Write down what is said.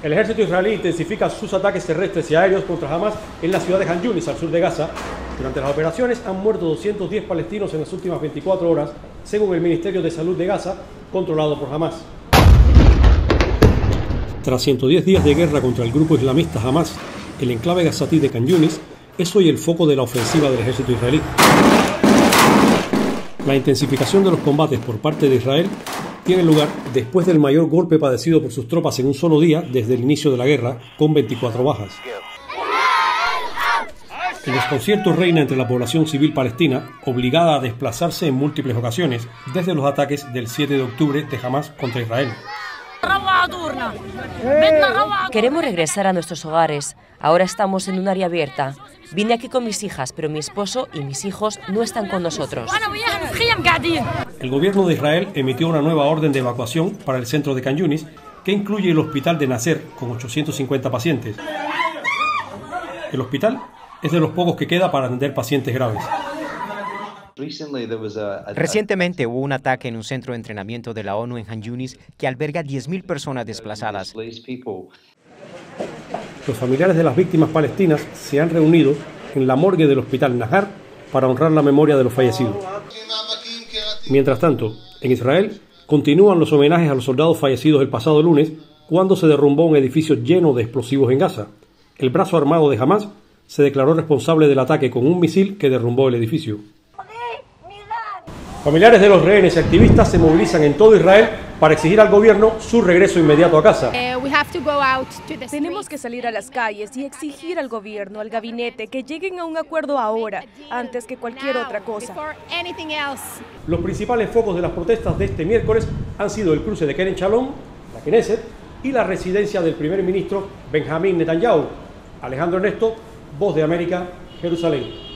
El ejército israelí intensifica sus ataques terrestres y aéreos contra Hamas en la ciudad de Han Yunis, al sur de Gaza. Durante las operaciones han muerto 210 palestinos en las últimas 24 horas, según el Ministerio de Salud de Gaza, controlado por Hamas. Tras 110 días de guerra contra el grupo islamista Hamas, el enclave gazatí de Khan Yunis es hoy el foco de la ofensiva del ejército israelí. La intensificación de los combates por parte de Israel tiene lugar después del mayor golpe padecido por sus tropas en un solo día desde el inicio de la guerra, con 24 bajas. El desconcierto reina entre la población civil palestina, obligada a desplazarse en múltiples ocasiones desde los ataques del 7 de octubre de Hamas contra Israel. Queremos regresar a nuestros hogares. Ahora estamos en un área abierta. Vine aquí con mis hijas, pero mi esposo y mis hijos no están con nosotros. El gobierno de Israel emitió una nueva orden de evacuación para el centro de Can Yunis, que incluye el hospital de Nasser, con 850 pacientes. El hospital es de los pocos que queda para atender pacientes graves. Recientemente hubo un ataque en un centro de entrenamiento de la ONU en Han Yunis que alberga 10.000 personas desplazadas. Los familiares de las víctimas palestinas se han reunido en la morgue del hospital Nahar para honrar la memoria de los fallecidos. Mientras tanto, en Israel continúan los homenajes a los soldados fallecidos el pasado lunes cuando se derrumbó un edificio lleno de explosivos en Gaza. El brazo armado de Hamas se declaró responsable del ataque con un misil que derrumbó el edificio. Familiares de los rehenes y activistas se movilizan en todo Israel para exigir al gobierno su regreso inmediato a casa. Eh, Tenemos que salir a las calles y exigir al gobierno, al gabinete, que lleguen a un acuerdo ahora, antes que cualquier otra cosa. Los principales focos de las protestas de este miércoles han sido el cruce de Keren Shalom, la Knesset, y la residencia del primer ministro Benjamín Netanyahu. Alejandro Ernesto, Voz de América, Jerusalén.